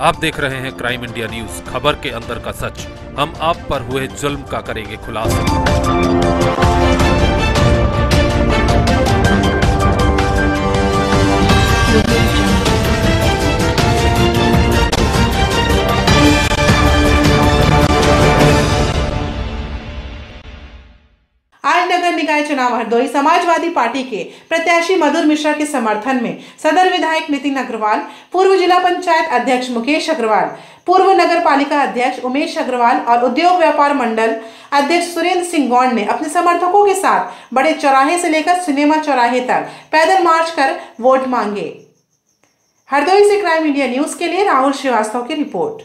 आप देख रहे हैं क्राइम इंडिया न्यूज़, खबर के अंदर का सच। हम आप पर हुए जुल्म का करेंगे खुलासा। आज नगर निकाय चुनाव हरदोई समाजवादी पार्टी के प्रत्याशी मधुर मिश्रा के समर्थन में सदर विधायक नितिन अग्रवाल, पूर्व जिला पंचायत अध्यक्ष मुकेश अग्रवाल, पूर्व नगर पालिका अध्यक्ष उमेश अग्रवाल और उद्योग व्यापार मंडल अध्यक्ष सुरेंद्र सिंह गौंड ने अपने समर्थकों के साथ बड़े चौराहे से लेकर सिनेमा चौराहे तक पैदल मार्च कर वोट मांगे। हरदोई से क्राइम इंडिया न्यूज़ के लिए राहुल श्रीवास्तव की रिपोर्ट।